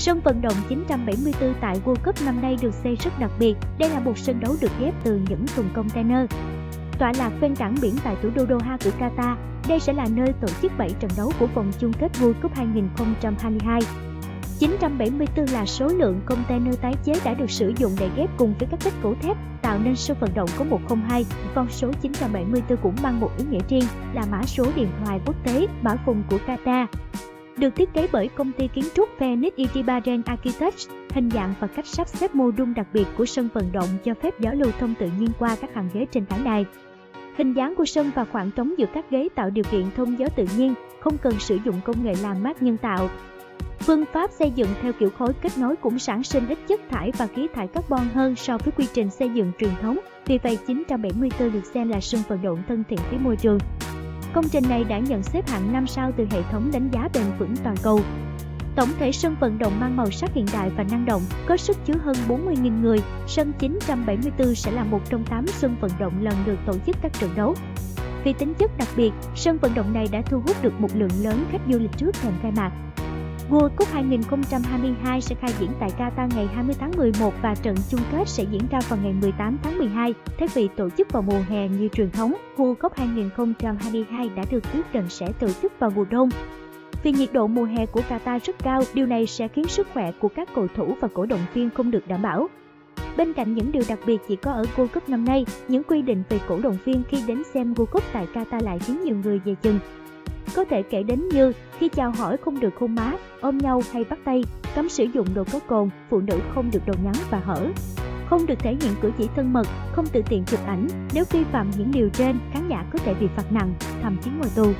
Sân vận động 974 tại World Cup năm nay được xây rất đặc biệt. Đây là một sân đấu được ghép từ những thùng container. Tọa lạc bên cảng biển tại thủ đô Doha của Qatar, đây sẽ là nơi tổ chức 7 trận đấu của vòng chung kết World Cup 2022. 974 là số lượng container tái chế đã được sử dụng để ghép cùng với các kết cấu thép, tạo nên sân vận động có 102. Con số 974 cũng mang một ý nghĩa riêng là mã số điện thoại quốc tế, mã vùng của Qatar. Được thiết kế bởi công ty kiến trúc Phoenix itibaren Architects, hình dạng và cách sắp xếp mô đun đặc biệt của sân vận động cho phép gió lưu thông tự nhiên qua các hàng ghế trên khán đài. Hình dáng của sân và khoảng trống giữa các ghế tạo điều kiện thông gió tự nhiên, không cần sử dụng công nghệ làm mát nhân tạo. Phương pháp xây dựng theo kiểu khối kết nối cũng sản sinh ít chất thải và khí thải carbon hơn so với quy trình xây dựng truyền thống. Vì vậy 974 được xem là sân vận động thân thiện với môi trường. Công trình này đã nhận xếp hạng 5 sao từ hệ thống đánh giá bền vững toàn cầu. Tổng thể sân vận động mang màu sắc hiện đại và năng động, có sức chứa hơn 40.000 người. Sân 974 sẽ là một trong 8 sân vận động lần lượt tổ chức các trận đấu. Vì tính chất đặc biệt, sân vận động này đã thu hút được một lượng lớn khách du lịch trước thềm khai mạc. World Cup 2022 sẽ khai diễn tại Qatar ngày 20 tháng 11 và trận chung kết sẽ diễn ra vào ngày 18 tháng 12. Thay vì tổ chức vào mùa hè như truyền thống, World Cup 2022 đã được quyết định sẽ tổ chức vào mùa đông. Vì nhiệt độ mùa hè của Qatar rất cao, điều này sẽ khiến sức khỏe của các cầu thủ và cổ động viên không được đảm bảo. Bên cạnh những điều đặc biệt chỉ có ở World Cup năm nay, những quy định về cổ động viên khi đến xem World Cup tại Qatar lại khiến nhiều người dè chừng. Có thể kể đến như khi chào hỏi không được hôn má, ôm nhau hay bắt tay, cấm sử dụng đồ có cồn, phụ nữ không được đồ ngắn và hở. Không được thể hiện cử chỉ thân mật, không tự tiện chụp ảnh. Nếu vi phạm những điều trên, khán giả có thể bị phạt nặng, thậm chí ngồi tù.